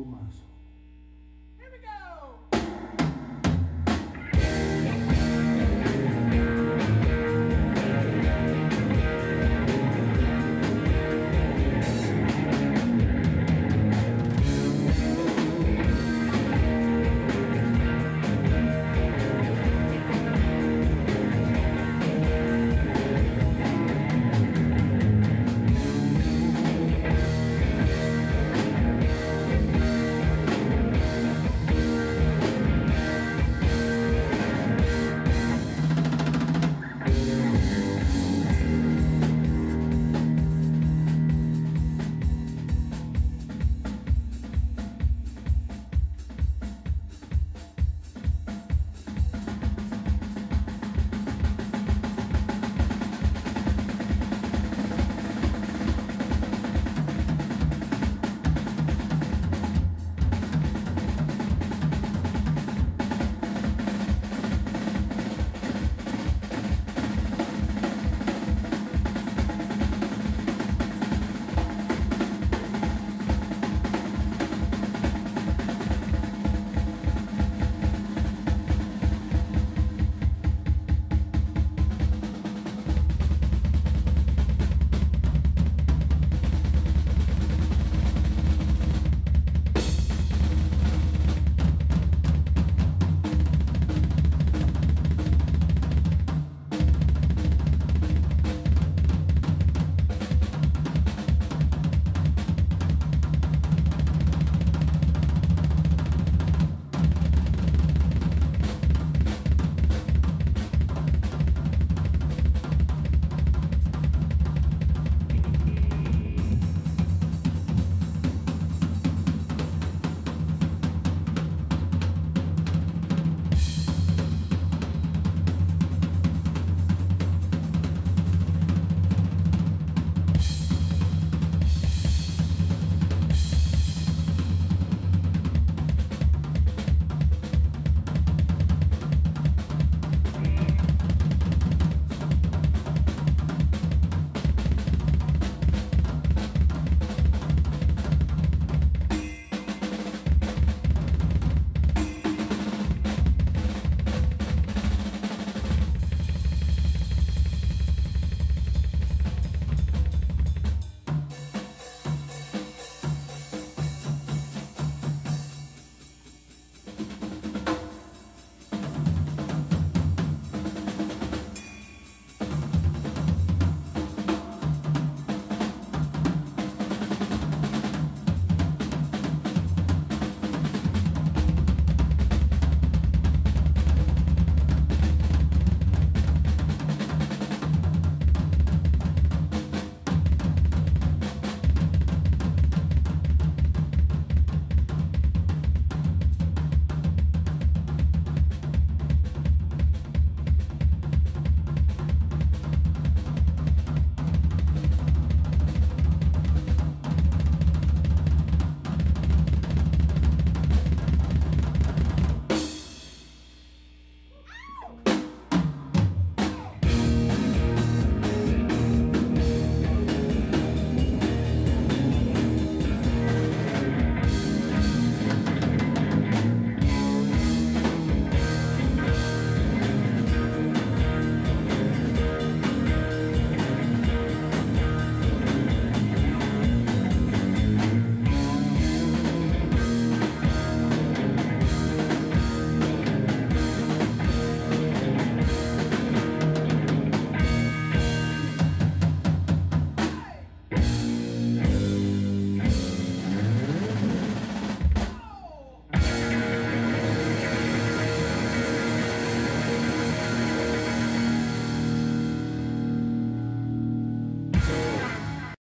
rumah.